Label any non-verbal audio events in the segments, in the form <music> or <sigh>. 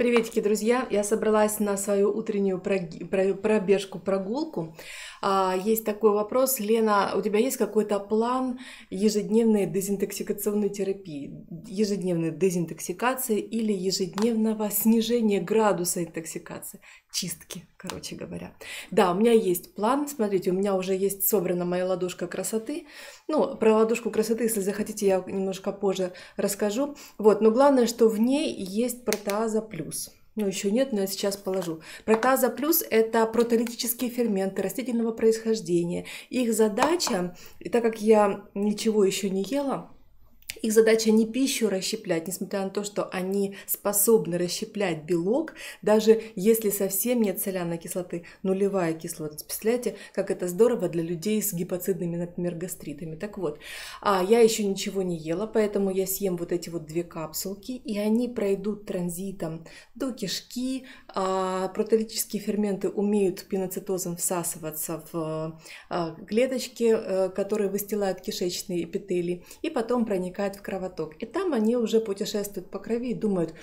Приветики, друзья! Я собралась на свою утреннюю пробежку, прогулку. А, есть такой вопрос. Лена, у тебя есть какой-то план ежедневной дезинтоксикационной терапии? Ежедневной дезинтоксикации или ежедневного снижения градуса интоксикации? Чистки, короче говоря. Да, у меня есть план. Смотрите, у меня уже есть собрана моя ладошка красоты. Ну, про ладошку красоты, если захотите, я немножко позже расскажу. Вот, но главное, что в ней есть протеаза плюс плюс. Ну, еще нет, но я сейчас положу. Протаза плюс – это протолитические ферменты растительного происхождения. Их задача, и так как я ничего еще не ела, их задача не пищу расщеплять, несмотря на то, что они способны расщеплять белок, даже если совсем нет соляной кислоты, нулевая кислота. Представляете, как это здорово для людей с гипоцидными, например, гастритами. Так вот, а я еще ничего не ела, поэтому я съем вот эти вот две капсулки, и они пройдут транзитом до кишки. А протолитические ферменты умеют пиноцитозом всасываться в а, клеточки, э, которые выстилают кишечные эпителии, и потом проникают проникает в кровоток. И там они уже путешествуют по крови и думают,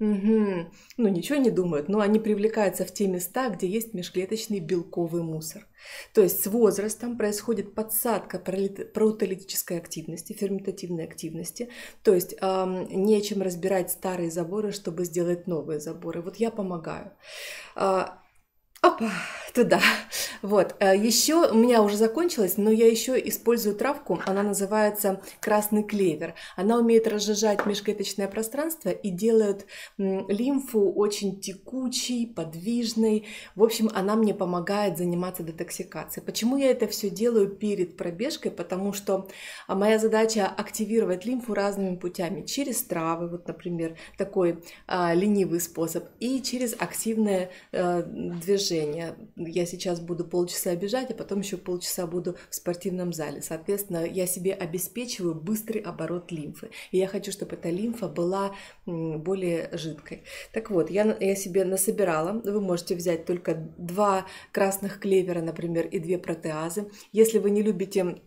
угу, ну ничего не думают, но они привлекаются в те места, где есть межклеточный белковый мусор. То есть с возрастом происходит подсадка протолитической активности, ферментативной активности. То есть эм, нечем разбирать старые заборы, чтобы сделать новые заборы. Вот я помогаю. А, опа, туда. Вот. Э, еще у меня уже закончилось, но я еще использую травку. Она называется красный клевер. Она умеет разжижать межклеточное пространство и делает лимфу очень текучей, подвижной. В общем, она мне помогает заниматься детоксикацией. Почему я это все делаю перед пробежкой? Потому что а, моя задача активировать лимфу разными путями. Через травы, вот, например, такой а, ленивый способ, и через активное а, движение. Я сейчас буду полчаса бежать, а потом еще полчаса буду в спортивном зале. Соответственно, я себе обеспечиваю быстрый оборот лимфы. И я хочу, чтобы эта лимфа была более жидкой. Так вот, я, я себе насобирала. Вы можете взять только два красных клевера, например, и две протеазы. Если вы не любите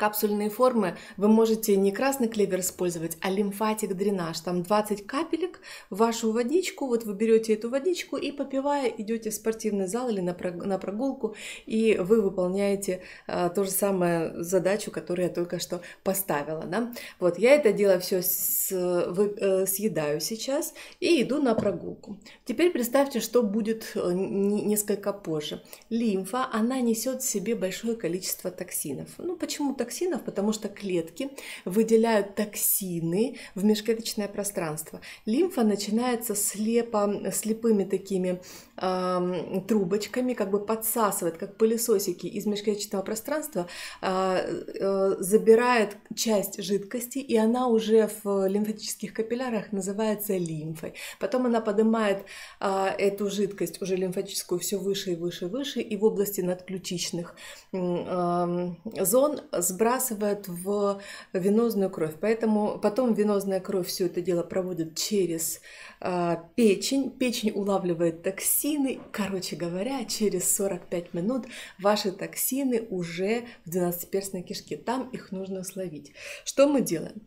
капсульные формы вы можете не красный клевер использовать, а лимфатик дренаж. Там 20 капелек в вашу водичку. Вот вы берете эту водичку и попивая идете в спортивный зал или на прогулку, и вы выполняете а, то же самое задачу, которую я только что поставила. Да? Вот я это дело все с, вы, э, съедаю сейчас и иду на прогулку. Теперь представьте, что будет э, несколько позже. Лимфа, она несет в себе большое количество токсинов. Ну почему токсины? Токсинов, потому что клетки выделяют токсины в межклеточное пространство. Лимфа начинается слепо, слепыми такими э, трубочками, как бы подсасывает, как пылесосики из межклеточного пространства, э, э, забирает часть жидкости, и она уже в лимфатических капиллярах называется лимфой. Потом она поднимает э, эту жидкость, уже лимфатическую, все выше и выше и выше, и в области надключичных э, зон сбрасывает в венозную кровь. Поэтому потом венозная кровь все это дело проводит через э, печень. Печень улавливает токсины. Короче говоря, через 45 минут ваши токсины уже в 12-перстной кишке. Там их нужно словить. Что мы делаем?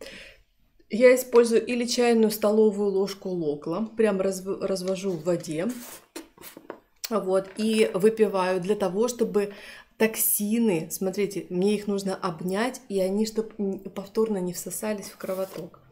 Я использую или чайную столовую ложку локла, прям развожу в воде, вот, и выпиваю для того, чтобы токсины, смотрите, мне их нужно обнять, и они, чтобы повторно не всосались в кровоток.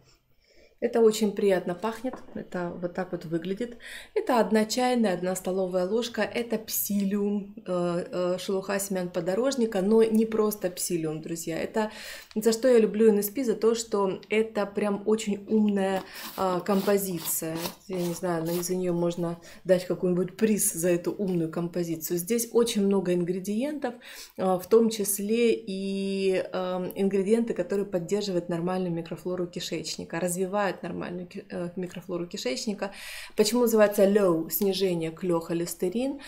Это очень приятно пахнет, это вот так вот выглядит. Это одна чайная, одна столовая ложка, это псилиум, э, э, шелуха семян подорожника, но не просто псилиум, друзья. Это за что я люблю NSP, за то, что это прям очень умная э, композиция. Я не знаю, за нее можно дать какой-нибудь приз за эту умную композицию. Здесь очень много ингредиентов, в том числе и ингредиенты, которые поддерживают нормальную микрофлору кишечника, развивают снижает нормальную э, микрофлору кишечника. Почему называется low, снижение клёхолистерин,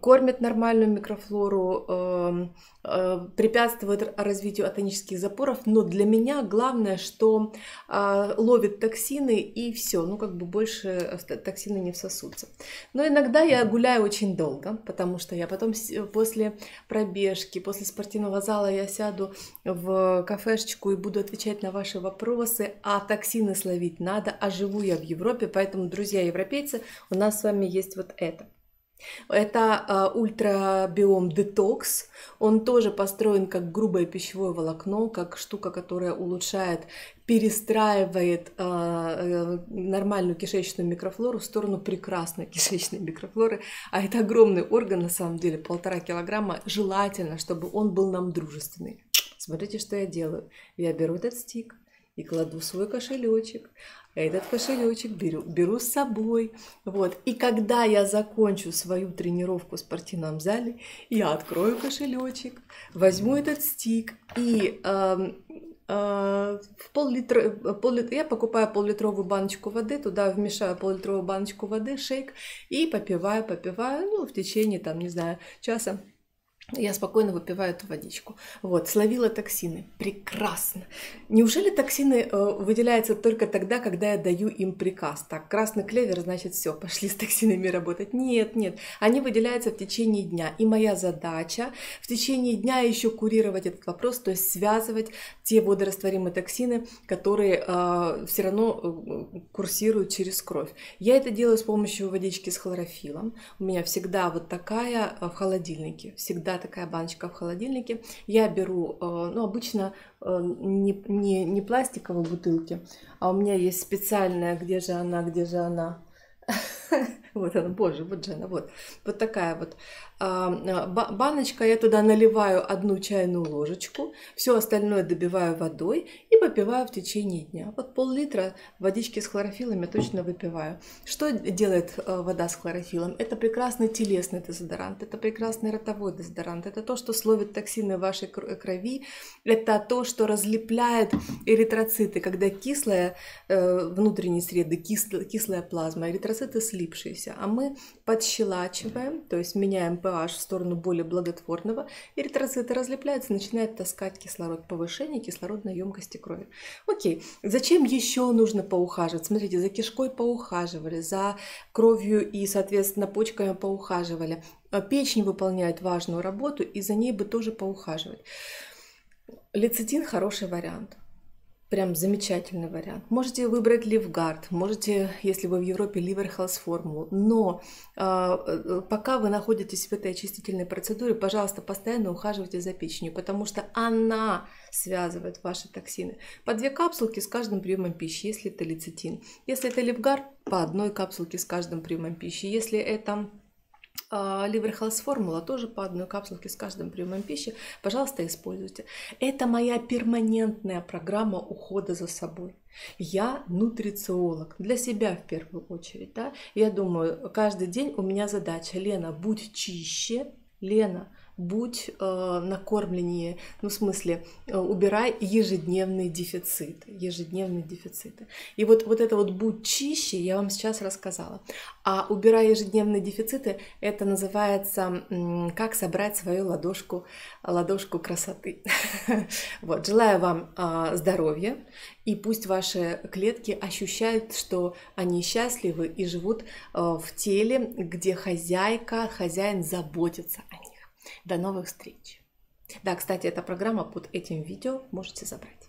кормит нормальную микрофлору, эм, э, препятствует развитию атонических запоров, но для меня главное, что э, ловит токсины и все, ну как бы больше токсины не всосутся. Но иногда я гуляю очень долго, потому что я потом после пробежки, после спортивного зала я сяду в кафешечку и буду отвечать на ваши вопросы, а так токсины словить надо, а живу я в Европе, поэтому, друзья европейцы, у нас с вами есть вот это. Это э, ультрабиом детокс. Он тоже построен как грубое пищевое волокно, как штука, которая улучшает, перестраивает э, нормальную кишечную микрофлору в сторону прекрасной <laughs> кишечной микрофлоры. А это огромный орган, на самом деле, полтора килограмма. Желательно, чтобы он был нам дружественный. Смотрите, что я делаю. Я беру этот стик и кладу свой кошелечек этот кошелечек беру, беру с собой. Вот. И когда я закончу свою тренировку в спортивном зале, я открою кошелечек, возьму этот стик и э, э, в пол-литра, пол я покупаю пол-литровую баночку воды, туда вмешаю пол-литровую баночку воды, шейк и попиваю, попиваю, ну, в течение, там, не знаю, часа я спокойно выпиваю эту водичку. Вот, словила токсины. Прекрасно. Неужели токсины э, выделяются только тогда, когда я даю им приказ? Так, красный клевер, значит, все, пошли с токсинами работать. Нет, нет. Они выделяются в течение дня. И моя задача в течение дня еще курировать этот вопрос, то есть связывать те водорастворимые токсины, которые э, все равно э, курсируют через кровь. Я это делаю с помощью водички с хлорофилом. У меня всегда вот такая э, в холодильнике. Всегда такая баночка в холодильнике. Я беру, э, ну, обычно э, не, не, не пластиковые бутылки, а у меня есть специальная, где же она, где же она, <laughs> <laughs> вот она, боже, вот же она, вот. Вот такая вот а, баночка. Я туда наливаю одну чайную ложечку, все остальное добиваю водой и попиваю в течение дня. Вот пол-литра водички с хлорофилом я точно выпиваю. Что делает э, вода с хлорофилом? Это прекрасный телесный дезодорант, это прекрасный ротовой дезодорант, это то, что словит токсины в вашей крови, это то, что разлепляет эритроциты, когда кислая э, внутренней среды, кислая плазма, эритроциты слипшиеся, а мы подщелачиваем, то есть меняем pH в сторону более благотворного, эритроциты разлепляются, начинают таскать кислород, повышение кислородной емкости крови. Окей, зачем еще нужно поухаживать? Смотрите, за кишкой поухаживали, за кровью и, соответственно, почками поухаживали. А печень выполняет важную работу, и за ней бы тоже поухаживать. Лецитин хороший вариант прям замечательный вариант. Можете выбрать Ливгард, можете, если вы в Европе, Liver формулу. Но э, пока вы находитесь в этой очистительной процедуре, пожалуйста, постоянно ухаживайте за печенью, потому что она связывает ваши токсины. По две капсулки с каждым приемом пищи, если это лецитин. Если это Ливгард, по одной капсулке с каждым приемом пищи. Если это Health формула тоже по одной капсулке с каждым приемом пищи. Пожалуйста, используйте. Это моя перманентная программа ухода за собой. Я нутрициолог для себя в первую очередь. Да? Я думаю, каждый день у меня задача, Лена, будь чище, Лена, будь э, накормленнее, ну, в смысле, э, убирай ежедневные дефициты, ежедневные дефициты. И вот, вот это вот будь чище, я вам сейчас рассказала. А убирая ежедневные дефициты, это называется как собрать свою ладошку, ладошку красоты. <laughs> Вот, желаю вам э, здоровья, и пусть ваши клетки ощущают, что они счастливы и живут э, в теле, где хозяйка, хозяин заботится о них. До новых встреч! Да, кстати, эта программа под этим видео можете забрать.